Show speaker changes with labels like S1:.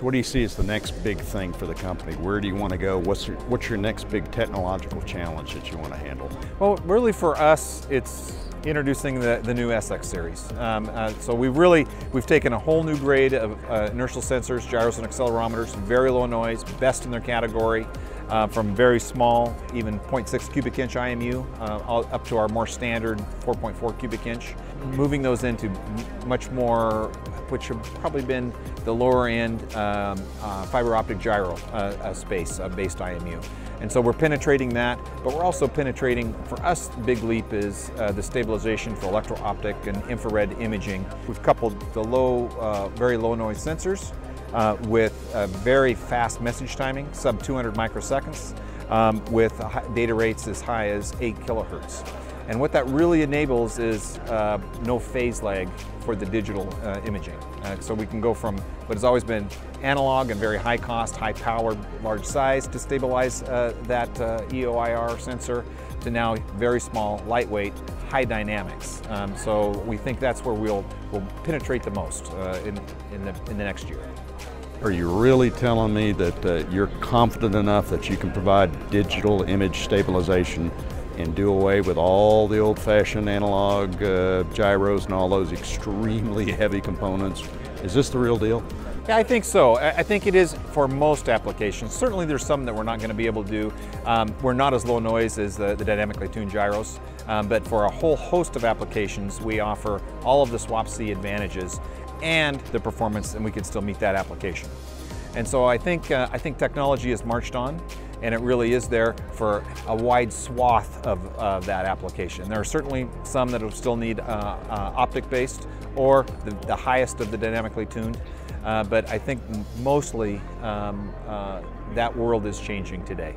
S1: What do you see as the next big thing for the company? Where do you want to go? What's your, what's your next big technological challenge that you want to handle?
S2: Well, really for us, it's introducing the, the new SX series. Um, uh, so we really, we've taken a whole new grade of uh, inertial sensors, gyros and accelerometers, very low noise, best in their category, uh, from very small, even 0.6 cubic inch IMU, uh, up to our more standard 4.4 cubic inch. Moving those into much more, which have probably been the lower end um, uh, fiber optic gyro uh, space based IMU. And so we're penetrating that, but we're also penetrating, for us, big leap is uh, the stabilization for electro-optic and infrared imaging. We've coupled the low, uh, very low noise sensors uh, with very fast message timing, sub 200 microseconds, um, with data rates as high as 8 kilohertz. And what that really enables is uh, no phase lag for the digital uh, imaging. Uh, so we can go from what has always been analog and very high cost, high power, large size to stabilize uh, that uh, EOIR sensor to now very small, lightweight, high dynamics. Um, so we think that's where we'll, we'll penetrate the most uh, in, in, the, in the next year.
S1: Are you really telling me that you're confident enough that you can provide digital image stabilization and do away with all the old-fashioned analog uh, gyros and all those extremely heavy components? Is this the real deal?
S2: Yeah, I think so. I think it is for most applications. Certainly there's some that we're not going to be able to do. Um, we're not as low noise as the, the dynamically tuned gyros, um, but for a whole host of applications, we offer all of the SWaP-C advantages and the performance, and we can still meet that application. And so I think, uh, I think technology has marched on and it really is there for a wide swath of uh, that application. There are certainly some that will still need uh, uh, optic-based or the, the, highest of the dynamically tuned, uh, but I think mostly um, uh, that world is changing today.